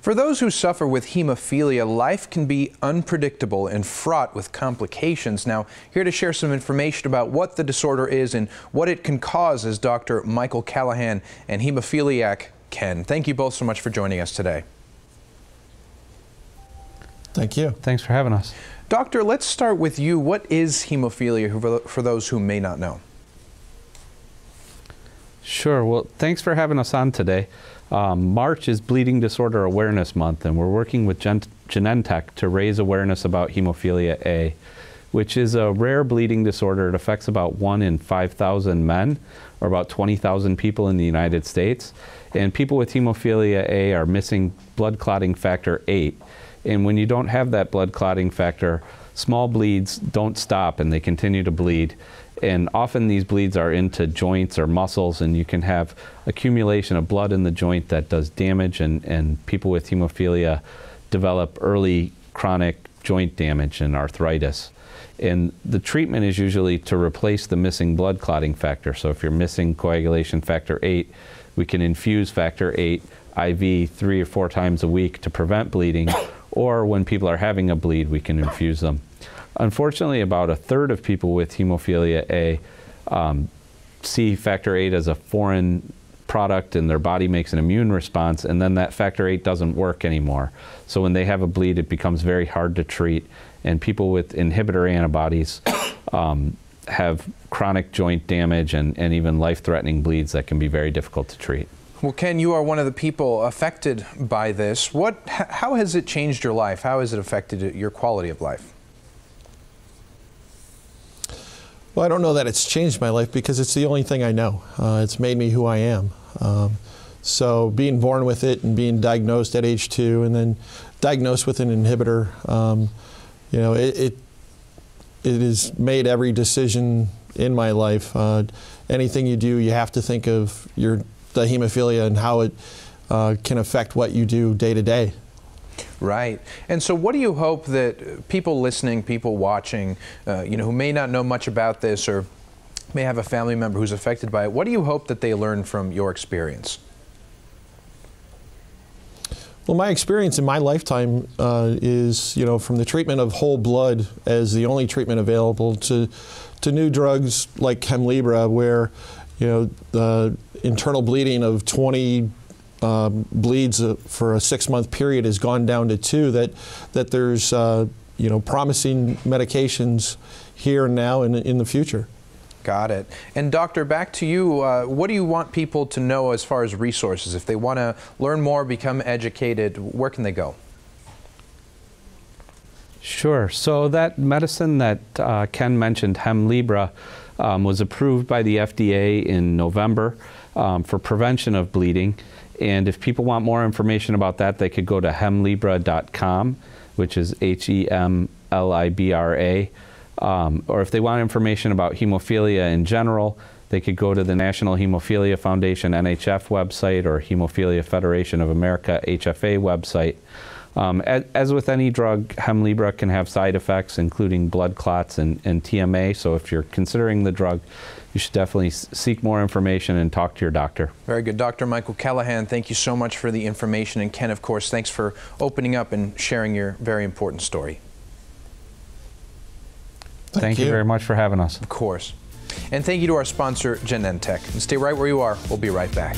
For those who suffer with hemophilia, life can be unpredictable and fraught with complications. Now, here to share some information about what the disorder is and what it can cause is Dr. Michael Callaghan and hemophiliac Ken. Thank you both so much for joining us today. Thank you. Thanks for having us. Doctor, let's start with you. What is hemophilia for those who may not know? Sure. Well, thanks for having us on today. Um, March is Bleeding Disorder Awareness Month, and we're working with Gen Genentech to raise awareness about hemophilia A, which is a rare bleeding disorder. It affects about 1 in 5,000 men, or about 20,000 people in the United States. And people with hemophilia A are missing blood clotting factor 8. And when you don't have that blood clotting factor, small bleeds don't stop and they continue to bleed and often these bleeds are into joints or muscles and you can have accumulation of blood in the joint that does damage and, and people with hemophilia develop early chronic joint damage and arthritis. And the treatment is usually to replace the missing blood clotting factor. So if you're missing coagulation factor 8, we can infuse factor 8 IV three or four times a week to prevent bleeding, or when people are having a bleed, we can infuse them. Unfortunately, about a third of people with hemophilia A um, see factor VIII as a foreign product and their body makes an immune response and then that factor VIII doesn't work anymore. So when they have a bleed it becomes very hard to treat and people with inhibitor antibodies um, have chronic joint damage and, and even life-threatening bleeds that can be very difficult to treat. Well, Ken, you are one of the people affected by this. What, how has it changed your life? How has it affected your quality of life? Well, I don't know that it's changed my life because it's the only thing I know. Uh, it's made me who I am. Um, so being born with it and being diagnosed at age two and then diagnosed with an inhibitor, um, you know, it, it, it has made every decision in my life. Uh, anything you do, you have to think of your the hemophilia and how it uh, can affect what you do day to day. Right. And so, what do you hope that people listening, people watching, uh, you know, who may not know much about this or may have a family member who's affected by it, what do you hope that they learn from your experience? Well, my experience in my lifetime uh, is, you know, from the treatment of whole blood as the only treatment available to, to new drugs like Hemlibra, where, you know, the internal bleeding of 20 um, bleeds uh, for a six-month period has gone down to two. That that there's uh, you know promising medications here and now and in the future. Got it. And doctor, back to you. Uh, what do you want people to know as far as resources? If they want to learn more, become educated, where can they go? Sure. So that medicine that uh, Ken mentioned, Hemlibra, um, was approved by the FDA in November um, for prevention of bleeding. And if people want more information about that, they could go to hemlibra.com, which is H E M L I B R A. Um, or if they want information about hemophilia in general, they could go to the National Hemophilia Foundation NHF website or Hemophilia Federation of America HFA website. Um, as, as, with any drug, Hemlibra can have side effects, including blood clots and, and TMA. So if you're considering the drug, you should definitely seek more information and talk to your doctor. Very good. Dr. Michael Callaghan, thank you so much for the information. And Ken, of course, thanks for opening up and sharing your very important story. Thank, thank you. you very much for having us. Of course. And thank you to our sponsor, Genentech. And stay right where you are. We'll be right back.